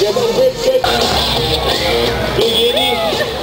Jabba Wicked Biggity